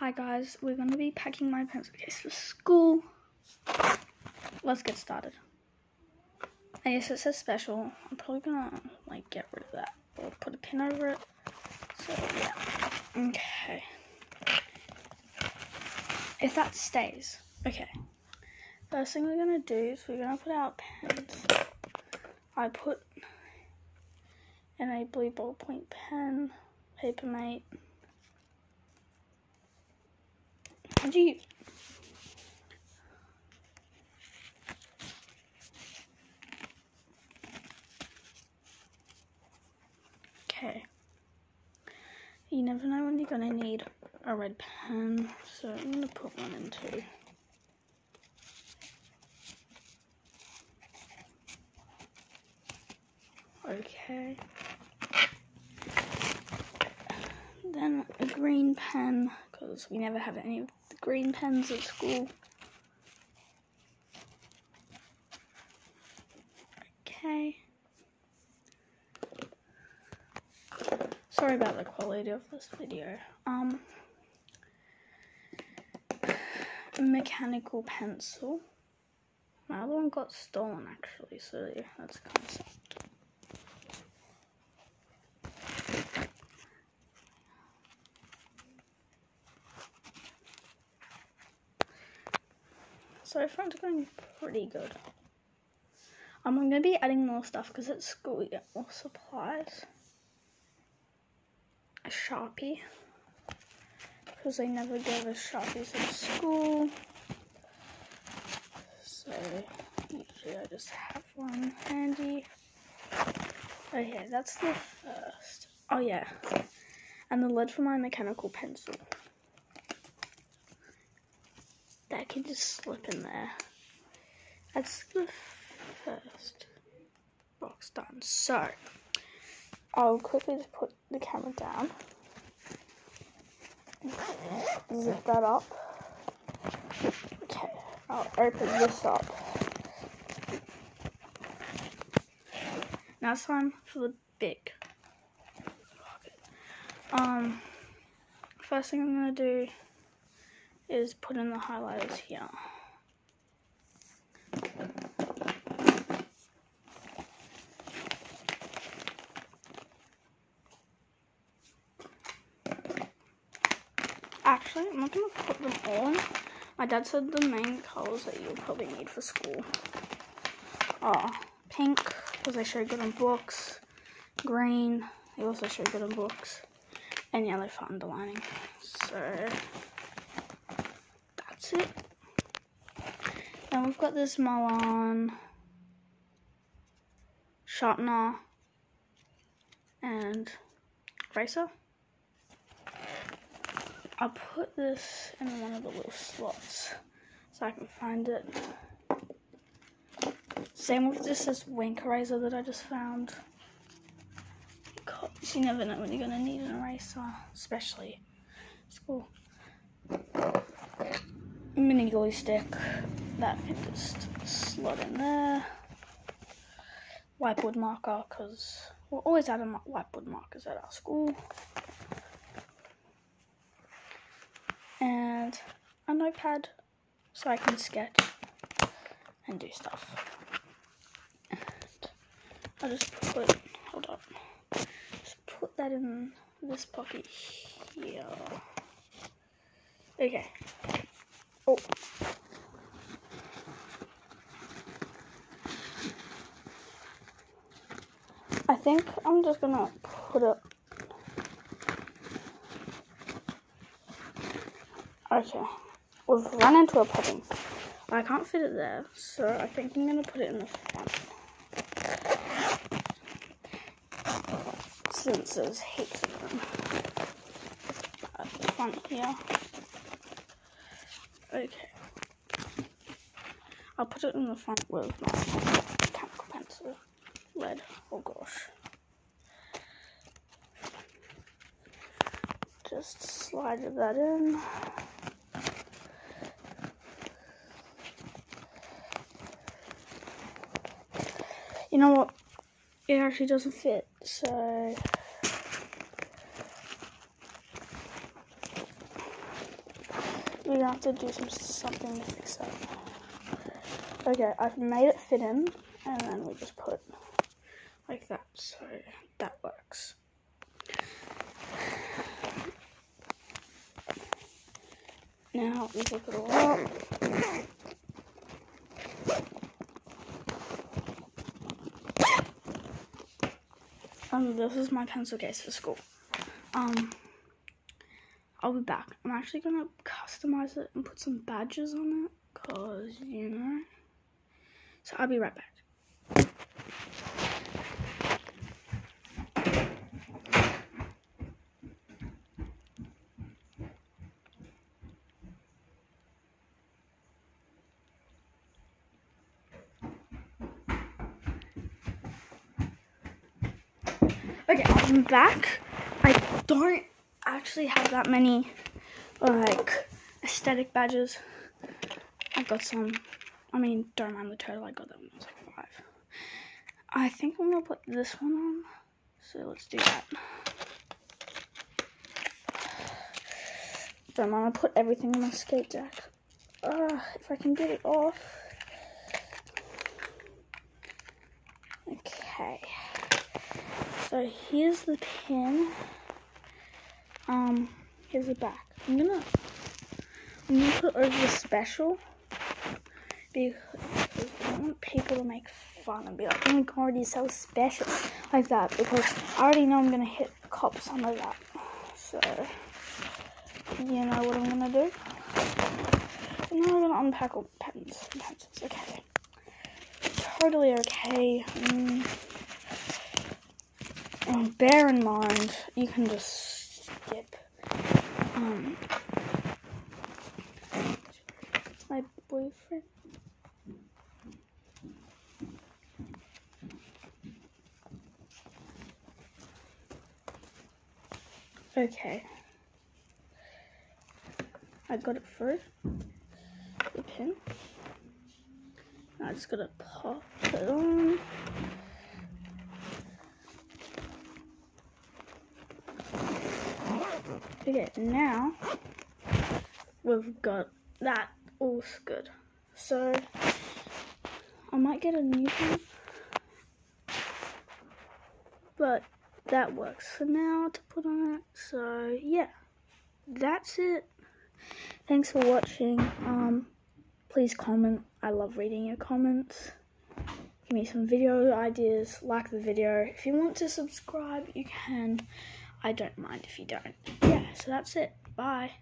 Hi guys, we're going to be packing my pencil case for school. Let's get started. I guess it says special. I'm probably going to like get rid of that or put a pin over it. So yeah. Okay. If that stays. Okay. First thing we're going to do is we're going to put out pens. I put in a blue ballpoint pen, Papermate. Okay. You never know when you're gonna need a red pen, so I'm gonna put one in too. Okay. Then a green pen, because we never have any of the green pens at school. Okay. Sorry about the quality of this video. Um, mechanical pencil. My other one got stolen actually, so yeah, that's kind of sad. So it's going pretty good. Um, I'm going to be adding more stuff because at school we get more supplies. A Sharpie. Because they never gave us Sharpies at school. So usually I just have one handy. Okay, that's the first. Oh yeah. And the lid for my mechanical pencil that can just slip in there. That's the first box done. So, I'll quickly just put the camera down. Zip that up. Okay, I'll open this up. Now it's time for the big Um, first thing I'm gonna do is put in the highlighters here. Actually, I'm not going to put them in. My dad said the main colours that you'll probably need for school are pink, because they show good in books, green, they also show good in books, and yellow for underlining. So, that's it. We've got this Milan sharpener and eraser. I'll put this in one of the little slots so I can find it. Same with just this wink eraser that I just found. Because you never know when you're going to need an eraser, especially school mini glue stick that can just slot in there. Whiteboard marker, because we're always adding whiteboard markers at our school. And a notepad so I can sketch and do stuff. And I'll just put, hold up, just put that in this pocket here. Okay. Oh. I think I'm just gonna put it. Okay. We've run into a problem. I can't fit it there, so I think I'm gonna put it in the front. Since there's heaps of them at the front here. Okay. I'll put it in the front with my pencil. Red. Oh gosh. Just slide that in. You know what? It actually doesn't fit, so gonna have to do some something to fix that. Okay, I've made it fit in, and then we just put like that, so that works. Now we look it all up. Um, this is my pencil case for school. Um, I'll be back. I'm actually gonna customize it and put some badges on it, cause you know. So I'll be right back. Okay, I'm back. I don't actually have that many like aesthetic badges. I've got some. I mean, don't mind the turtle. I got that when I was like five. I think I'm gonna put this one on. So let's do that. Don't mind. I put everything on my skate deck. Uh, if I can get it off. Okay. So here's the pin. Um, here's the back. I'm gonna, I'm gonna put over the special because I don't want people to make fun and be like, oh my god, you're so special like that because I already know I'm gonna hit cops under that. So, you know what I'm gonna do? And now I'm gonna unpack all pens and pencils. Okay. Totally okay. Mm. Um, bear in mind, you can just. Um, my boyfriend. Okay. I got it through the pin. I just gotta pop it on. Okay, now we've got that all good. So I might get a new one, but that works for now to put on it. So yeah, that's it. Thanks for watching. Um, please comment. I love reading your comments. Give me some video ideas. Like the video. If you want to subscribe, you can. I don't mind if you don't. Yeah, so that's it. Bye.